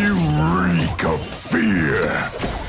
You reek of fear!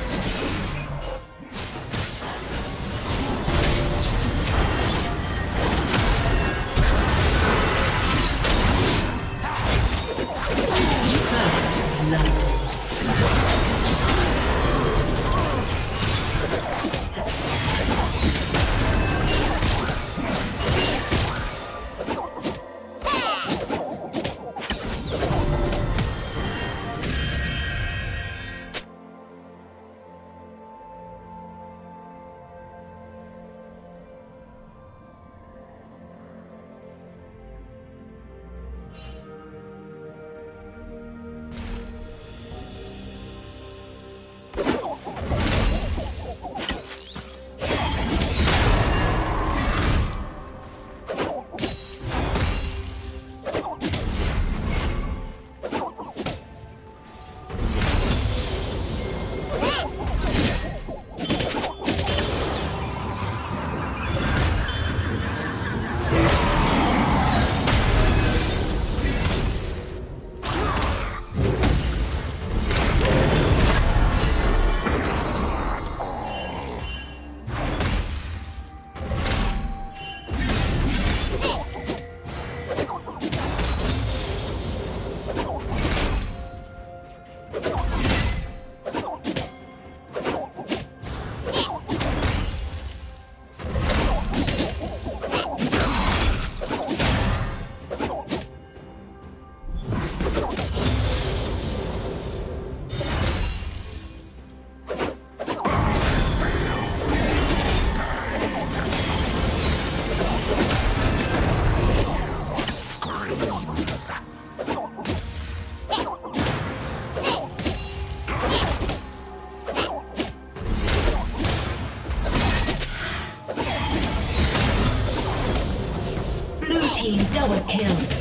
Double kill.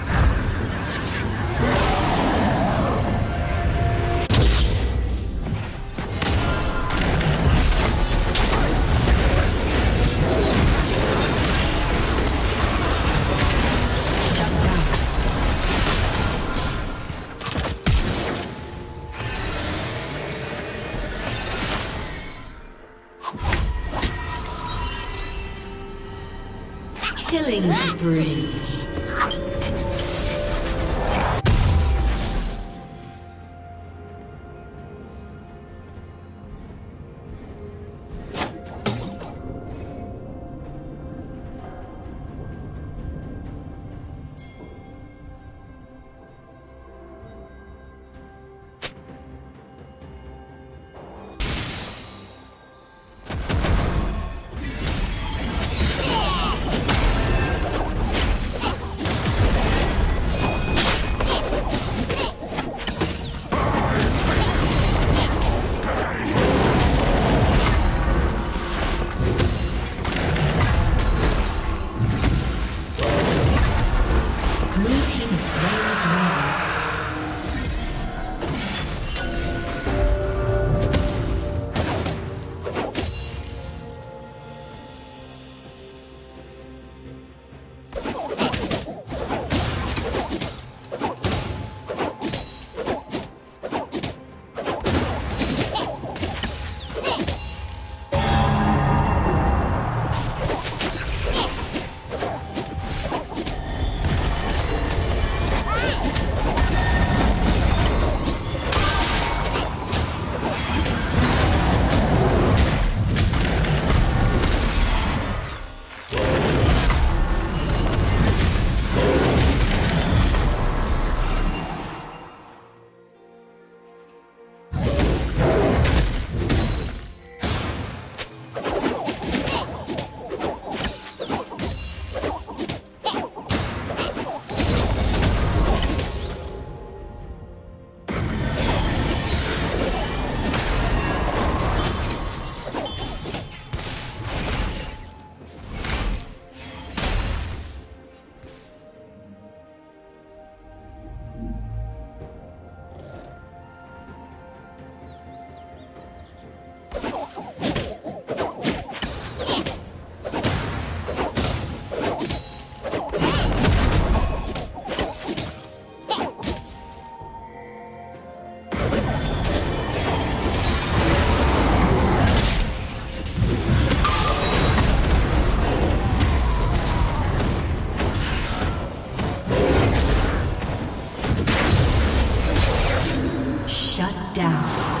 Killing spree. Team's